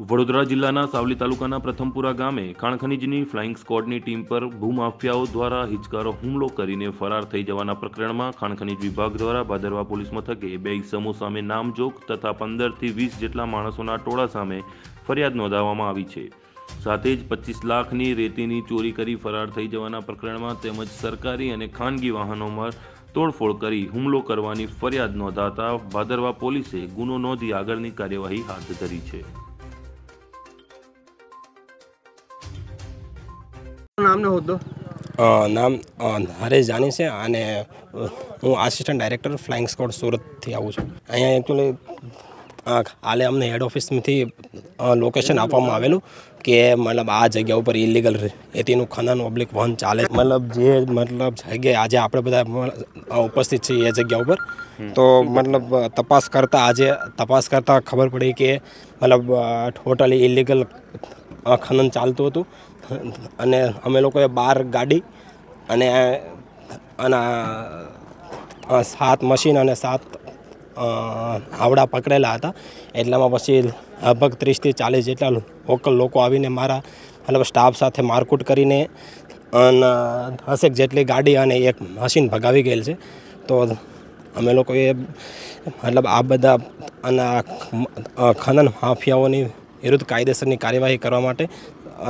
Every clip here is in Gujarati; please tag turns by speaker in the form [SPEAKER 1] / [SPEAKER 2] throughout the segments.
[SPEAKER 1] વડોદરા જિલ્લાના સાવલી તાલુકાના પ્રથમપુરા ગામે ખાણખનીજની ફ્લાઇંગ સ્કોડની ટીમ પર ભૂમાફિયાઓ દ્વારા હિચકારો હુમલો કરીને ફરાર થઈ જવાના પ્રકરણમાં ખાણખનીજ વિભાગ દ્વારા ભાદરવા પોલીસ મથકે બે ઇસમો સામે નામજોગ તથા પંદરથી વીસ જેટલા માણસોના ટોળા સામે ફરિયાદ નોંધાવવામાં આવી છે. સાથે જ પચીસ લાખની રેતીની ચોરી કરી ફરાર થઈ જવાના પ્રકરણમાં તેમજ સરકારી અને ખાનગી વાહનોમાં તોડફોડ કરી હુમલો કરવાની ફરિયાદ નોંધાતા ભાદરવા પોલીસે ગુનો નોંધી આગળની કાર્યવાહી હાથ ધરી છે.
[SPEAKER 2] નામ ને હોદ્દો
[SPEAKER 3] નામ હરેશ જાની છે અને હું આસિસ્ટન્ટ ડાયરેક્ટર ફ્લાઇંગ સ્કોડ સુરતથી આવું છું. અહીંયા એકચ્યુઅલી હાલે અમને હેડ ઓફિસથી લોકેશન આપવામાં આવેલું કે મતલબ આ જગ્યા ઉપર ઇલીગલ રેતીનું ખનન ઓબ્લિક વહન ચાલે. મતલબ જે, મતલબ જગ્યાએ આજે આપણે બધા ઉપસ્થિત છીએ એ જગ્યા ઉપર. તો મતલબ તપાસ કરતાં આજે, તપાસ કરતાં ખબર પડી કે, મતલબ ટોટલી ઇલીગલ ખનન ચાલતું હતું. અને અમે લોકોએ બાર ગાડી અને અને સાત મશીન અને સાત હાવડા પકડેલા હતા. એટલામાં પછી લગભગ ત્રીસથી ચાલીસ જેટલા લોકલ લોકો આવીને મારા મતલબ સ્ટાફ સાથે મારકૂટ કરીને અને હશેક જેટલી ગાડી અને એક મશીન ભગાવી ગયેલ છે. તો અમે લોકોએ મતલબ આ બધા અને ખનન માફિયાઓની વિરુદ્ધ કાયદેસરની કાર્યવાહી કરવા માટે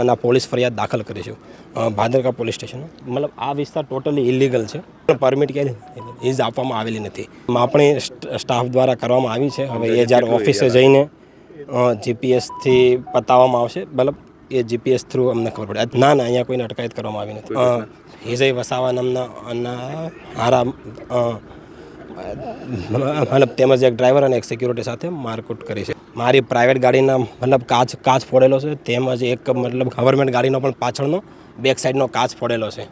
[SPEAKER 3] અને પોલીસ ફરિયાદ દાખલ કરીશું ભાદરકા પોલીસ સ્ટેશન મતલબ આ વિસ્તાર ટોટલી ઇલીગલ છે. પરમિટ ક્યાંય ઇઝ આપવામાં આવેલી નથી. માપણી સ્ટાફ દ્વારા કરવામાં આવી છે. હવે એ જ્યારે ઓફિસે જઈને જીપીએસથી પતાવવામાં આવશે. મતલબ એ જીપીએસ થ્રુ અમને ખબર પડે. ના ના અહીંયા કોઈને અટકાયત કરવામાં આવી નથી. હિજય વસાવા નામના અને હારા મતલબ તેમજ એક ડ્રાઈવર અને એક સિક્યુરિટી સાથે મારકૂટ કરી છે. મારી પ્રાઇવેટ ગાડીના મતલબ કાચ કાચ ફોડેલો છે. તેમજ એક મતલબ ગવર્મેન્ટ ગાડીનો પણ પાછળનો બેક સાઈડનો કાચ ફોડેલો છે.